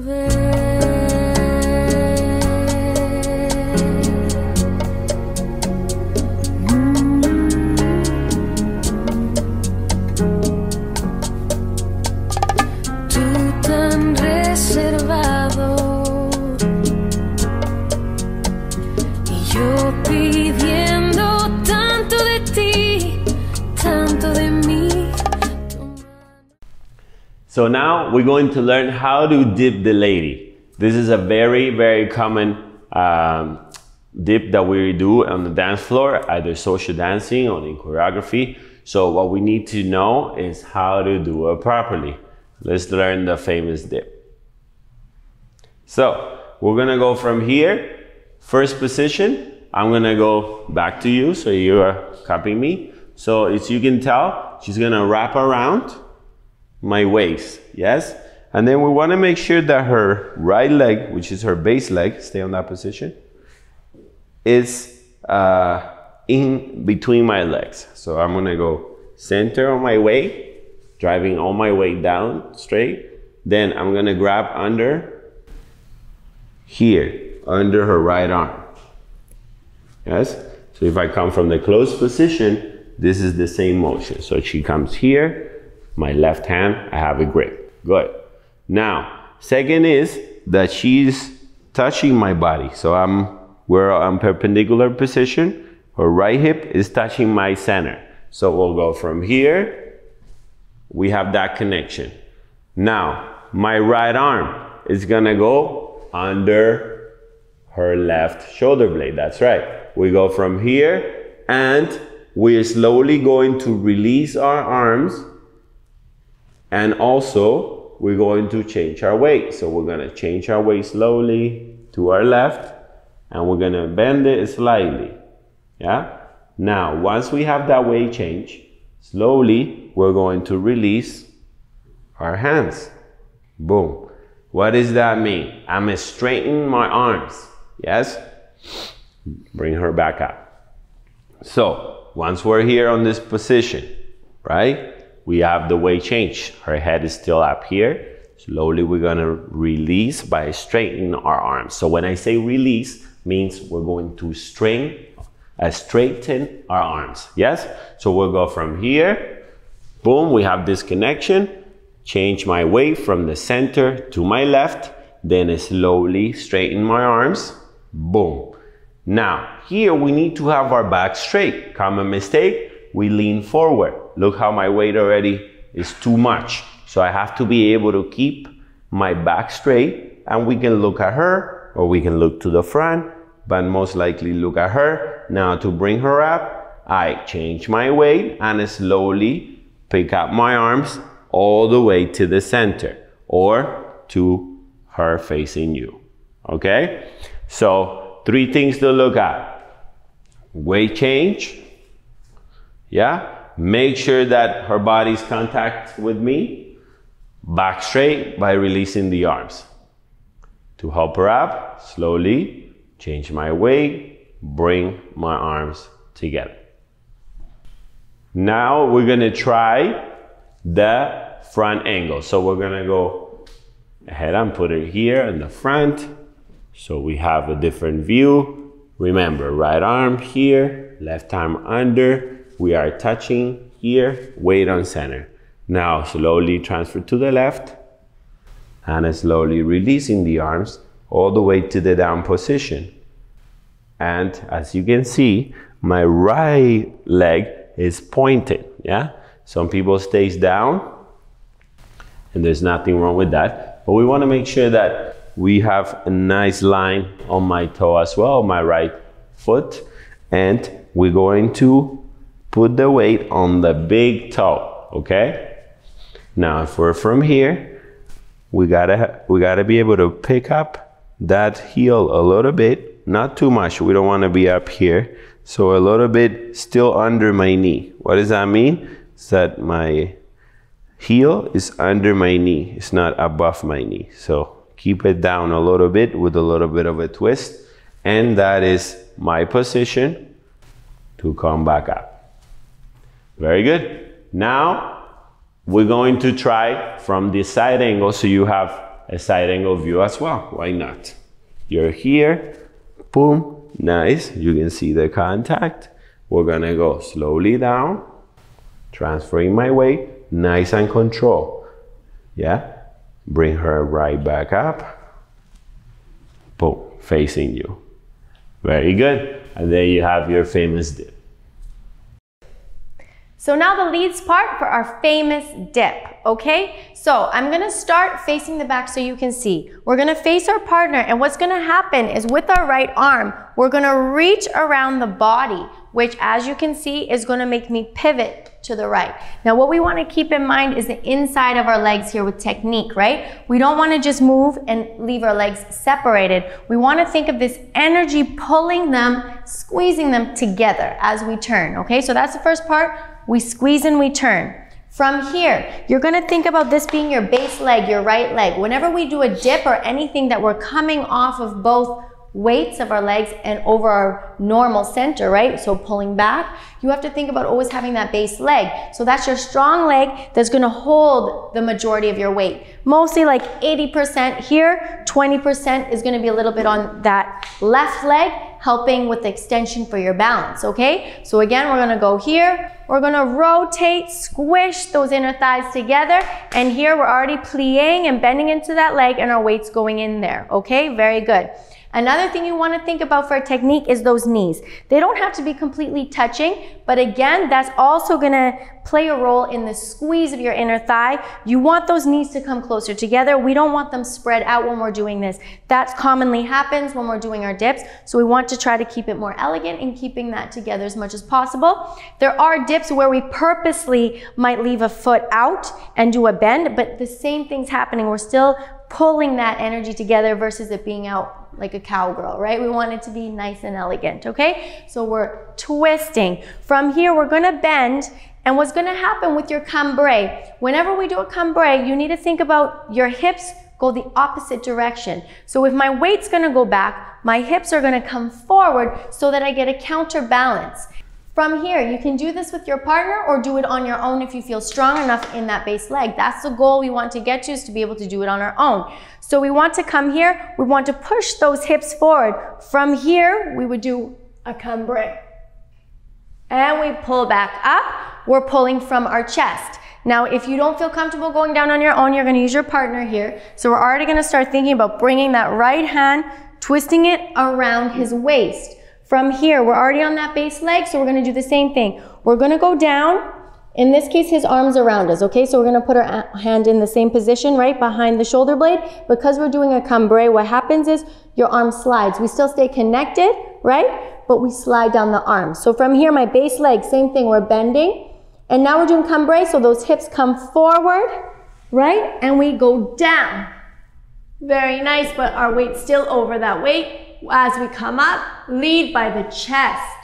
Tú So now we're going to learn how to dip the lady. This is a very, very common um, dip that we do on the dance floor, either social dancing or in choreography. So what we need to know is how to do it properly. Let's learn the famous dip. So we're gonna go from here, first position. I'm gonna go back to you, so you are copying me. So as you can tell, she's gonna wrap around my waist, yes? And then we wanna make sure that her right leg, which is her base leg, stay on that position, is uh, in between my legs. So I'm gonna go center on my way, driving all my weight down straight. Then I'm gonna grab under here, under her right arm. Yes? So if I come from the closed position, this is the same motion. So she comes here, my left hand, I have a grip. Good. Now, second is that she's touching my body. So I'm we're on perpendicular position. Her right hip is touching my center. So we'll go from here. We have that connection. Now, my right arm is gonna go under her left shoulder blade. That's right. We go from here and we're slowly going to release our arms and also we're going to change our weight. So we're gonna change our weight slowly to our left and we're gonna bend it slightly. Yeah? Now, once we have that weight change, slowly we're going to release our hands. Boom. What does that mean? I'm straightening my arms. Yes? Bring her back up. So, once we're here on this position, right? We have the weight change. Her head is still up here. Slowly we're gonna release by straightening our arms. So when I say release, means we're going to string, uh, straighten our arms. Yes? So we'll go from here. Boom, we have this connection. Change my weight from the center to my left. Then slowly straighten my arms. Boom. Now, here we need to have our back straight. Common mistake, we lean forward. Look how my weight already is too much. So I have to be able to keep my back straight and we can look at her or we can look to the front, but most likely look at her. Now to bring her up, I change my weight and slowly pick up my arms all the way to the center or to her facing you. Okay? So three things to look at. Weight change. Yeah? Make sure that her body's contact with me. Back straight by releasing the arms. To help her up, slowly change my weight, bring my arms together. Now we're gonna try the front angle. So we're gonna go ahead and put it here in the front. So we have a different view. Remember, right arm here, left arm under. We are touching here, weight on center. Now slowly transfer to the left and slowly releasing the arms all the way to the down position. And as you can see, my right leg is pointed, yeah? Some people stays down and there's nothing wrong with that. But we wanna make sure that we have a nice line on my toe as well, my right foot. And we're going to put the weight on the big toe, okay? Now, if we're from here, we gotta, we gotta be able to pick up that heel a little bit, not too much. We don't wanna be up here. So a little bit still under my knee. What does that mean? It's that my heel is under my knee. It's not above my knee. So keep it down a little bit with a little bit of a twist. And that is my position to come back up. Very good. Now we're going to try from the side angle so you have a side angle view as well. Why not? You're here, boom, nice. You can see the contact. We're gonna go slowly down, transferring my weight, nice and control. Yeah? Bring her right back up. Boom, facing you. Very good. And there you have your famous dip. So now the leads part for our famous dip, okay? So I'm gonna start facing the back so you can see. We're gonna face our partner and what's gonna happen is with our right arm, we're gonna reach around the body, which as you can see is gonna make me pivot to the right. Now what we wanna keep in mind is the inside of our legs here with technique, right? We don't wanna just move and leave our legs separated. We wanna think of this energy pulling them, squeezing them together as we turn, okay? So that's the first part. We squeeze and we turn. From here, you're gonna think about this being your base leg, your right leg. Whenever we do a dip or anything that we're coming off of both weights of our legs and over our normal center, right? So pulling back, you have to think about always having that base leg. So that's your strong leg that's gonna hold the majority of your weight. Mostly like 80% here, 20% is gonna be a little bit on that left leg, helping with the extension for your balance, okay? So again, we're gonna go here, we're gonna rotate, squish those inner thighs together, and here we're already plieing and bending into that leg and our weight's going in there, okay? Very good. Another thing you want to think about for a technique is those knees. They don't have to be completely touching, but again, that's also going to play a role in the squeeze of your inner thigh. You want those knees to come closer together. We don't want them spread out when we're doing this. That commonly happens when we're doing our dips, so we want to try to keep it more elegant and keeping that together as much as possible. There are dips where we purposely might leave a foot out and do a bend, but the same thing's happening. We're still pulling that energy together versus it being out like a cowgirl, right? We want it to be nice and elegant, okay? So we're twisting. From here, we're gonna bend, and what's gonna happen with your cambré, whenever we do a cambré, you need to think about your hips go the opposite direction. So if my weight's gonna go back, my hips are gonna come forward so that I get a counterbalance. From here, you can do this with your partner or do it on your own if you feel strong enough in that base leg. That's the goal we want to get to is to be able to do it on our own. So we want to come here, we want to push those hips forward. From here, we would do a cambré. And we pull back up. We're pulling from our chest. Now, if you don't feel comfortable going down on your own, you're gonna use your partner here. So we're already gonna start thinking about bringing that right hand, twisting it around his waist. From here, we're already on that base leg, so we're gonna do the same thing. We're gonna go down, in this case, his arm's around us, okay? So we're gonna put our hand in the same position, right, behind the shoulder blade. Because we're doing a cambré, what happens is your arm slides. We still stay connected, right? But we slide down the arm. So from here, my base leg, same thing, we're bending. And now we're doing cambré, so those hips come forward, right? And we go down. Very nice, but our weight's still over that weight as we come up, lead by the chest.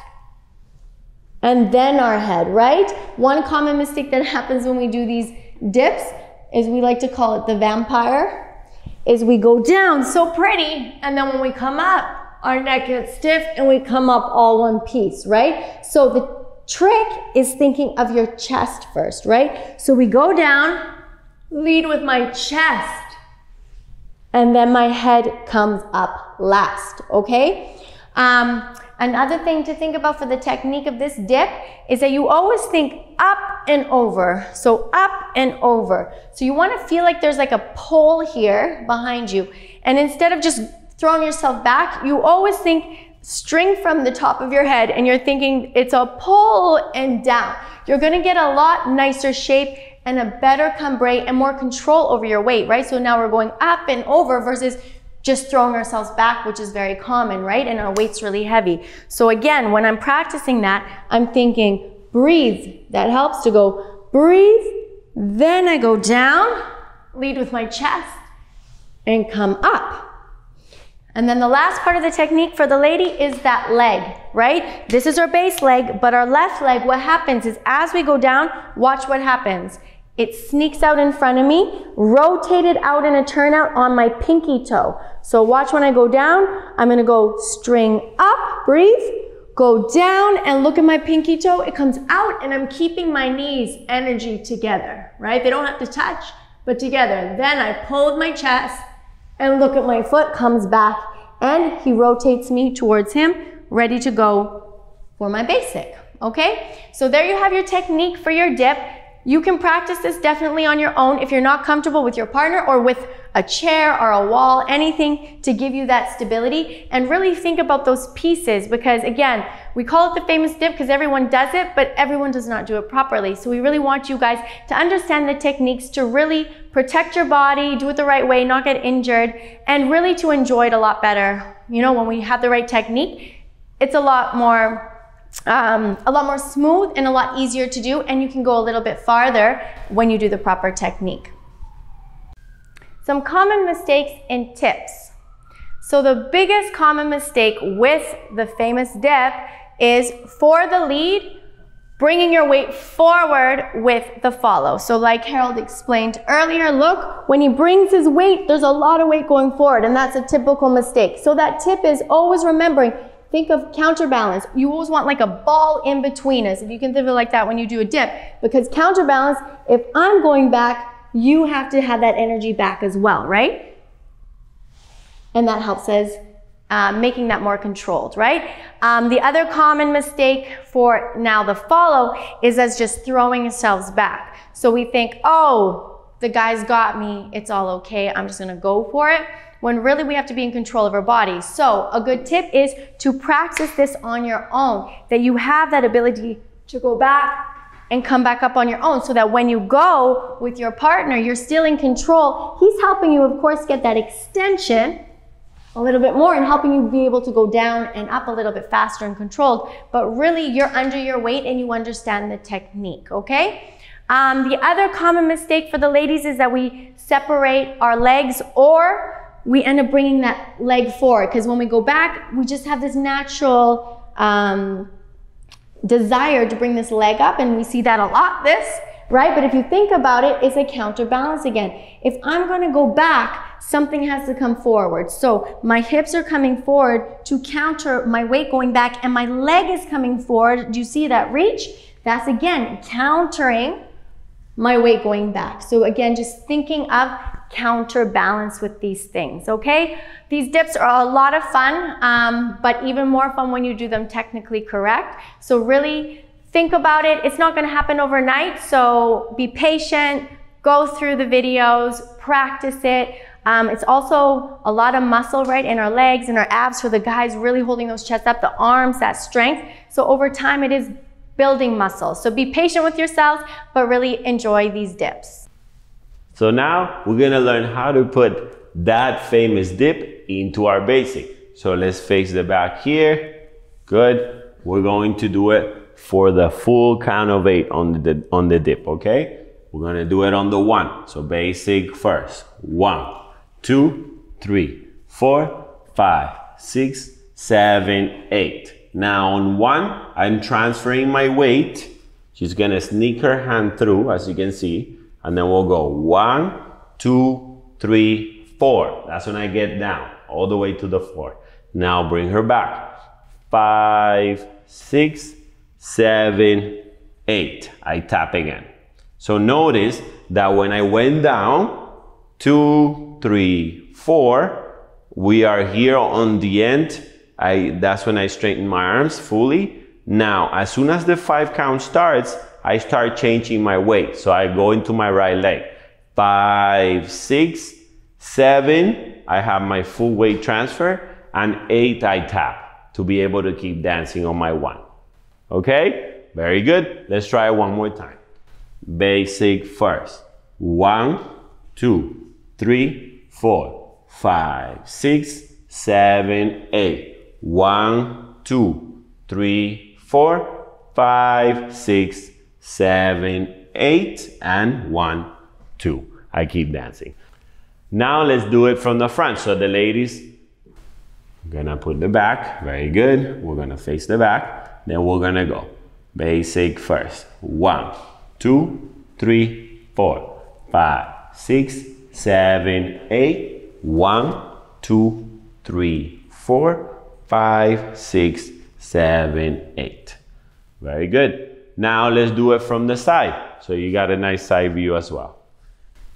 And then our head, right? One common mistake that happens when we do these dips is we like to call it the vampire, is we go down so pretty, and then when we come up, our neck gets stiff and we come up all one piece, right? So the trick is thinking of your chest first, right? So we go down, lead with my chest, and then my head comes up last, okay? Um, another thing to think about for the technique of this dip is that you always think up and over. So up and over. So you want to feel like there's like a pole here behind you. And instead of just throwing yourself back, you always think string from the top of your head and you're thinking it's a pull and down. You're to get a lot nicer shape and a better cambré and more control over your weight, right? So now we're going up and over versus just throwing ourselves back, which is very common, right? And our weight's really heavy. So again, when I'm practicing that, I'm thinking, breathe. That helps to go breathe. Then I go down, lead with my chest, and come up. And then the last part of the technique for the lady is that leg, right? This is our base leg, but our left leg, what happens is as we go down, watch what happens. It sneaks out in front of me, rotated out in a turnout on my pinky toe. So watch when I go down, I'm gonna go string up, breathe, go down and look at my pinky toe. It comes out and I'm keeping my knees energy together, right? They don't have to touch, but together. Then I pull with my chest and look at my foot, comes back, and he rotates me towards him, ready to go for my basic, okay? So there you have your technique for your dip. You can practice this definitely on your own if you're not comfortable with your partner or with a chair or a wall, anything to give you that stability and really think about those pieces because again, we call it the famous dip because everyone does it, but everyone does not do it properly. So we really want you guys to understand the techniques to really protect your body, do it the right way, not get injured, and really to enjoy it a lot better. You know, when we have the right technique, it's a lot more um, a lot more smooth and a lot easier to do and you can go a little bit farther when you do the proper technique. Some common mistakes and tips. So the biggest common mistake with the famous dip is for the lead, bringing your weight forward with the follow. So like Harold explained earlier, look, when he brings his weight, there's a lot of weight going forward and that's a typical mistake. So that tip is always remembering Think of counterbalance. You always want like a ball in between us, if you can think of it like that when you do a dip. Because counterbalance, if I'm going back, you have to have that energy back as well, right? And that helps us uh, making that more controlled, right? Um, the other common mistake for now the follow is us just throwing ourselves back. So we think, oh, the guy's got me, it's all okay, I'm just gonna go for it when really we have to be in control of our bodies. So a good tip is to practice this on your own, that you have that ability to go back and come back up on your own so that when you go with your partner, you're still in control. He's helping you, of course, get that extension a little bit more and helping you be able to go down and up a little bit faster and controlled. But really, you're under your weight and you understand the technique, okay? Um, the other common mistake for the ladies is that we separate our legs or we end up bringing that leg forward because when we go back, we just have this natural um, desire to bring this leg up, and we see that a lot. This, right? But if you think about it, it's a counterbalance again. If I'm going to go back, something has to come forward. So my hips are coming forward to counter my weight going back, and my leg is coming forward. Do you see that reach? That's again countering my weight going back. So again, just thinking of counterbalance with these things, okay? These dips are a lot of fun, um, but even more fun when you do them technically correct. So really think about it. It's not gonna happen overnight, so be patient, go through the videos, practice it. Um, it's also a lot of muscle, right, in our legs and our abs for the guys really holding those chests up, the arms, that strength. So over time, it is building muscle. So be patient with yourselves, but really enjoy these dips. So now we're gonna learn how to put that famous dip into our basic. So let's face the back here. Good. We're going to do it for the full count of eight on the, on the dip, okay? We're gonna do it on the one. So basic first. One, two, three, four, five, six, seven, eight. Now on one, I'm transferring my weight. She's gonna sneak her hand through, as you can see. And then we'll go one, two, three, four. That's when I get down all the way to the floor. Now bring her back. Five, six, seven, eight. I tap again. So notice that when I went down, two, three, four, we are here on the end. I, that's when I straighten my arms fully. Now, as soon as the five count starts, I start changing my weight. So I go into my right leg. Five, six, seven, I have my full weight transfer. And eight, I tap to be able to keep dancing on my one. Okay? Very good. Let's try it one more time. Basic first. One, two, three, four, five, six, seven, eight. One, two, three, four, five, six, seven, eight, and one, two. I keep dancing. Now let's do it from the front. So the ladies, gonna put the back, very good. We're gonna face the back. Then we're gonna go basic first. One, two, three, four, five, six, seven, eight. One, two, three, four, five, six, seven, eight. Very good. Now let's do it from the side. So you got a nice side view as well.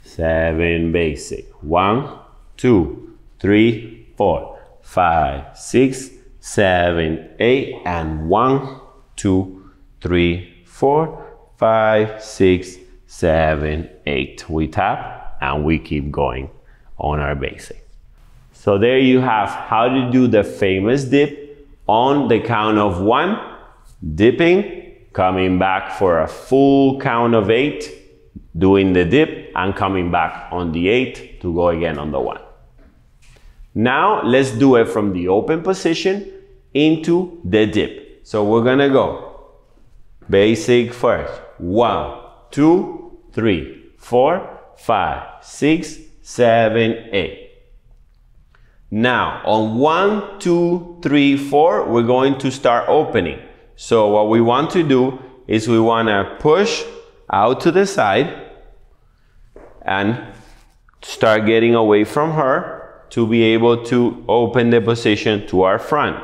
Seven basic. One, two, three, four, five, six, seven, eight, and one, two, three, four, five, six, seven, eight. We tap and we keep going on our basic. So there you have how to do the famous dip on the count of one, dipping, coming back for a full count of eight, doing the dip and coming back on the eight to go again on the one. Now let's do it from the open position into the dip. So we're gonna go basic first. One, two, three, four, five, six, seven, eight. Now on one, two, three, four, we're going to start opening. So what we want to do is we want to push out to the side and start getting away from her to be able to open the position to our front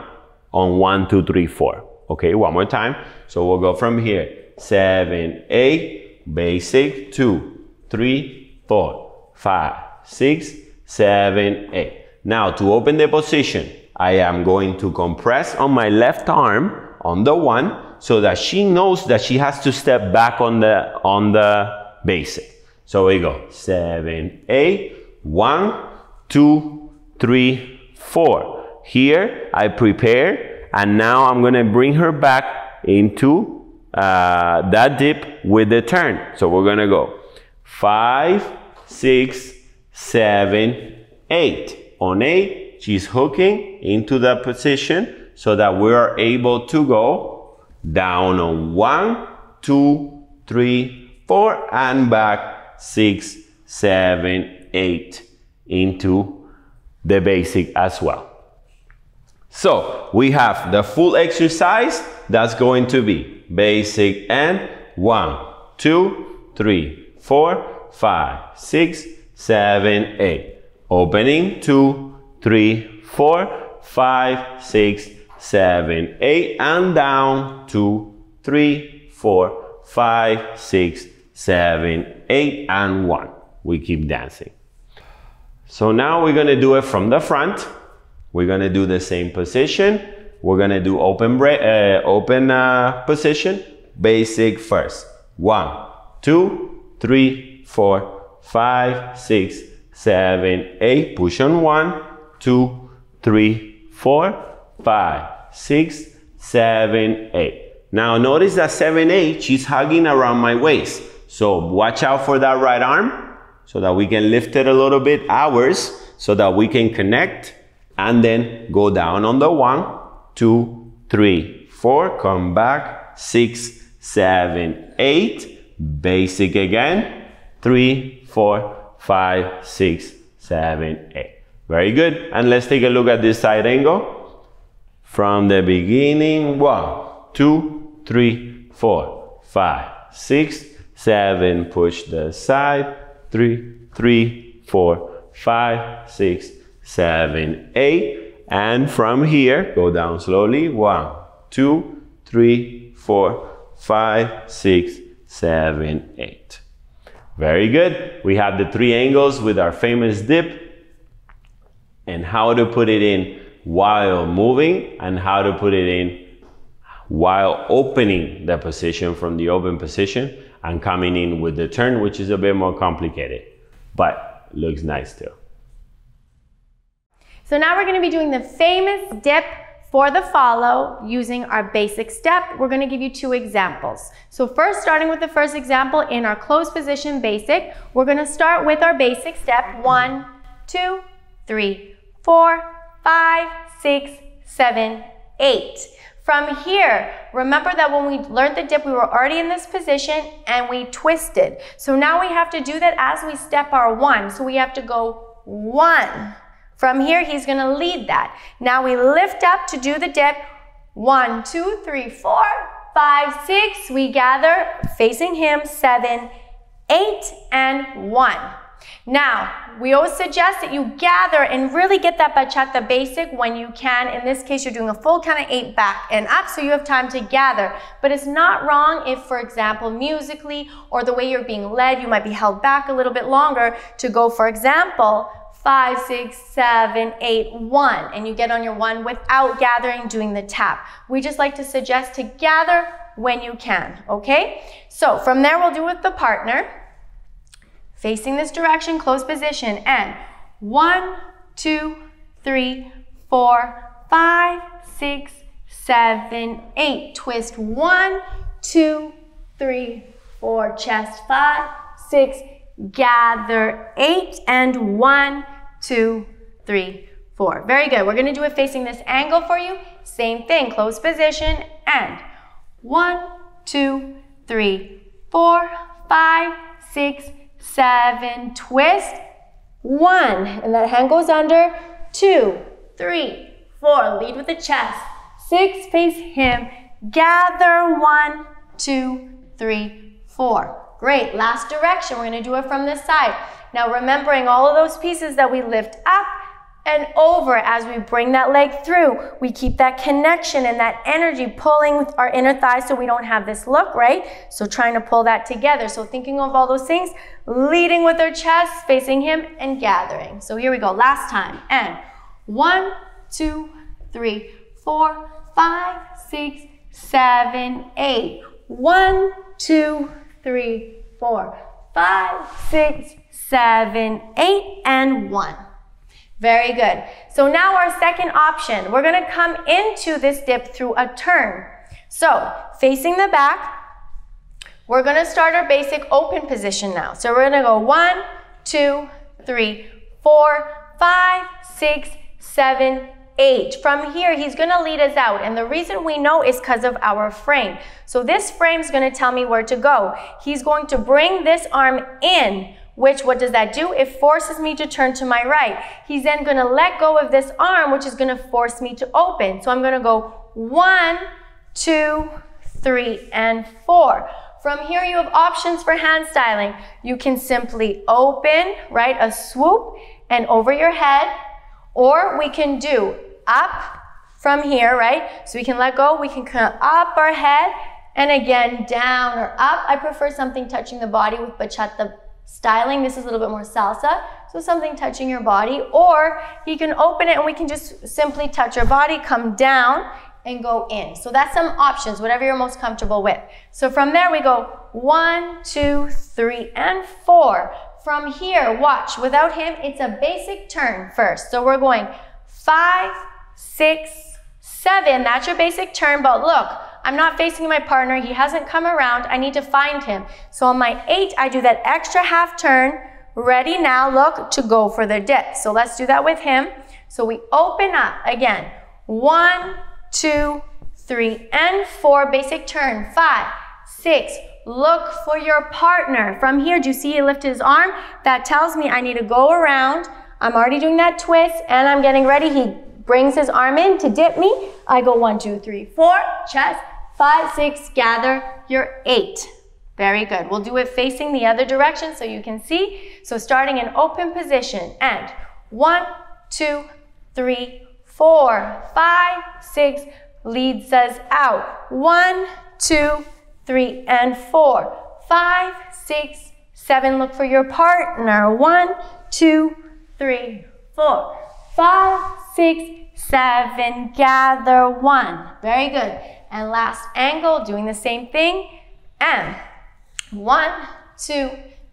on one, two, three, four. Okay, one more time. So we'll go from here. Seven, eight, basic, two, three, four, five, six, seven, eight. Now to open the position, I am going to compress on my left arm on the one so that she knows that she has to step back on the, on the basic. So we go seven, eight, one, two, three, four. Here I prepare and now I'm gonna bring her back into uh, that dip with the turn. So we're gonna go five, six, seven, eight. On eight, she's hooking into that position so that we are able to go down on one, two, three, four, and back six, seven, eight into the basic as well. So we have the full exercise that's going to be basic and one, two, three, four, five, six, seven, eight. Opening two, three, four, five, six, seven, eight, and down two, three, four, five, six, seven, eight, and one. We keep dancing. So now we're gonna do it from the front. We're gonna do the same position. We're gonna do open, uh, open uh, position, basic first. One, two, three, four, five, six, seven, eight. Push on one, two, three, four, five, six, seven, eight. Now notice that seven, eight, she's hugging around my waist. So watch out for that right arm so that we can lift it a little bit ours so that we can connect and then go down on the one, two, three, four, come back, six, seven, eight, basic again, three, four, five, six, seven, eight. Very good. And let's take a look at this side angle. From the beginning, one, two, three, four, five, six, seven, push the side, three, three, four, five, six, seven, eight, and from here, go down slowly, one, two, three, four, five, six, seven, eight. Very good. We have the three angles with our famous dip and how to put it in while moving and how to put it in while opening the position from the open position and coming in with the turn, which is a bit more complicated, but looks nice too. So now we're going to be doing the famous dip for the follow using our basic step. We're going to give you two examples. So first, starting with the first example in our closed position basic, we're going to start with our basic step. One, two, three, four, five, six, seven, eight. From here, remember that when we learned the dip, we were already in this position and we twisted. So now we have to do that as we step our one. So we have to go one. From here, he's gonna lead that. Now we lift up to do the dip. One, two, three, four, five, six. We gather facing him, seven, eight, and one. Now, we always suggest that you gather and really get that bachata basic when you can. In this case, you're doing a full count of eight back and up, so you have time to gather. But it's not wrong if, for example, musically or the way you're being led, you might be held back a little bit longer to go, for example, five, six, seven, eight, one. And you get on your one without gathering, doing the tap. We just like to suggest to gather when you can, okay? So from there, we'll do with the partner. Facing this direction, close position, and one, two, three, four, five, six, seven, eight. Twist one, two, three, four. Chest five, six, gather eight, and one, two, three, four. Very good. We're going to do it facing this angle for you. Same thing. Close position and one, two, three, four, five, six, seven. Twist. One. And that hand goes under. Two, three, four. Lead with the chest. Six. Face him. Gather. One, two, three, four. Great. Last direction. We're to do it from this side. Now remembering all of those pieces that we lift up and over as we bring that leg through. We keep that connection and that energy pulling with our inner thighs so we don't have this look, right? So trying to pull that together. So thinking of all those things, leading with our chest, facing him and gathering. So here we go. Last time. And one, two, three, four, five, six, seven, eight. One, two, three, four, five, six, seven, eight, and one. Very good. So now our second option, we're gonna come into this dip through a turn. So facing the back, we're gonna start our basic open position now. So we're gonna go one, two, three, four, five, six, seven, eight. From here, he's gonna lead us out. And the reason we know is because of our frame. So this frame is gonna tell me where to go. He's going to bring this arm in which what does that do? It forces me to turn to my right. He's then going to let go of this arm, which is going to force me to open. So I'm going to go one, two, three, and four. From here, you have options for hand styling. You can simply open, right, a swoop and over your head, or we can do up from here, right? So we can let go, we can come up our head, and again, down or up. I prefer something touching the body with bachata styling. This is a little bit more salsa. So something touching your body or you can open it and we can just simply touch your body, come down and go in. So that's some options, whatever you're most comfortable with. So from there we go one, two, three, and four. From here, watch, without him, it's a basic turn first. So we're going five, six, seven. That's your basic turn, but look, I'm not facing my partner. He hasn't come around. I need to find him. So on my eight, I do that extra half turn. Ready now, look, to go for the dip. So let's do that with him. So we open up again. One, two, three, and four. Basic turn. Five, six. Look for your partner. From here, do you see he lifted his arm? That tells me I need to go around. I'm already doing that twist and I'm getting ready. He brings his arm in to dip me. I go one, two, three, four, chest, five, six, gather your eight. Very good. We'll do it facing the other direction so you can see. So starting in open position and one, two, three, four, five, six, leads us out. One, two, three, and four, five, six, seven. Look for your partner. One, two, three, four, five, six, seven. Gather one. Very good and last angle, doing the same thing. And one, two,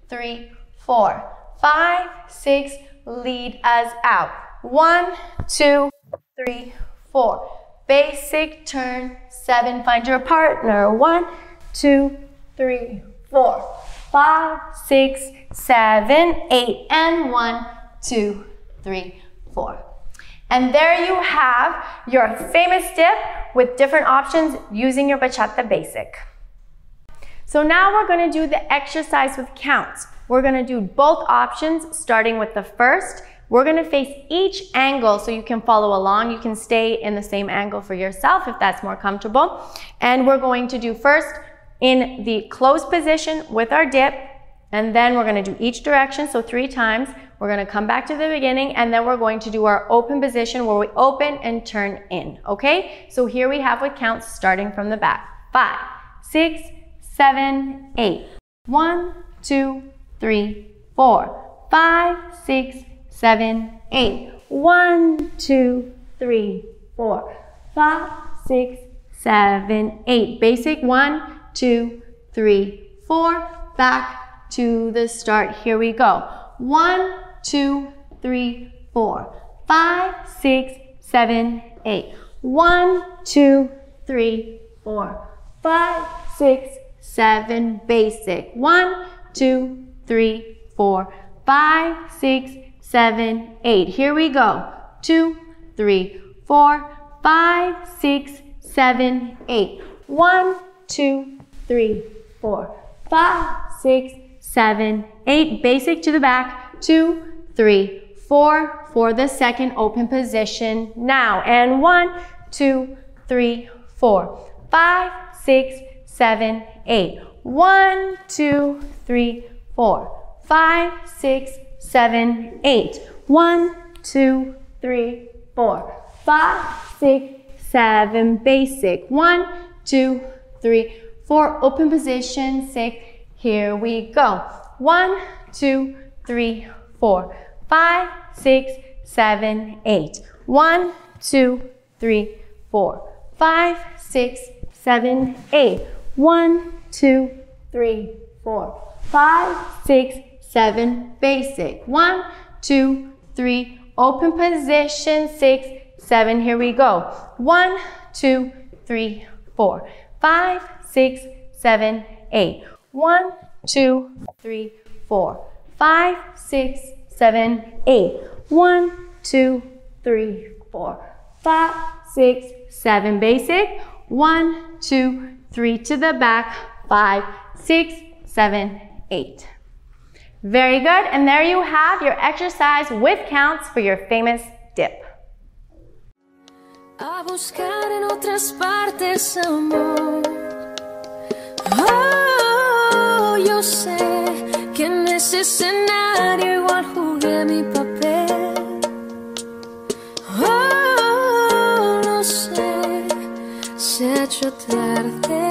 three, four, five, six, lead us out. One, two, three, four. Basic turn, seven, find your partner. One, two, three, four, five, six, seven, eight, and one, two, three, four. And there you have your famous dip with different options using your bachata basic. So now we're gonna do the exercise with counts. We're gonna do both options, starting with the first. We're gonna face each angle so you can follow along. You can stay in the same angle for yourself if that's more comfortable. And we're going to do first in the closed position with our dip, and then we're gonna do each direction, so three times. We're gonna come back to the beginning and then we're going to do our open position where we open and turn in, okay? So here we have with counts starting from the back. Five, six, seven, eight. One, two, three, four, five, six, seven, eight. One, two, three, four, five, six, seven, eight. Basic one, two, three, four. Back to the start. Here we go. One, two, three, four, five, six, seven, eight. One, two, three, four, five, six, seven. Basic. One, two, three, four, five, six, seven, eight. Here we go. Two, three, four, five, six, seven, eight. One, two, three, four, five, six, seven, eight. Basic to the back. Two, three, four for the second open position now. And one, two, three, four, five, six, seven, eight. One, two, three, four, five, six, seven, eight. One, two, three, four, five, six, seven. Basic. One, two, three, four. Open position. Six. Here we go. One, two, three, four, five, six, seven, eight. One, two, three, four, five, six, seven, eight. One, two, three, four, five, six, seven. Basic. One, two, three. Open position. Six, seven. Here we go. One, two, three, four, five, six, seven, eight. One, two, three, four, five, six, seven, eight. One, two, three, four, five, six, seven. Basic. One, two, three to the back. Five, six, seven, eight. Very good. And there you have your exercise with counts for your famous dip. A buscar en otras partes amor. Oh, yo sé escenario igual jugué mi papel. Oh, no sé, se ha hecho tarde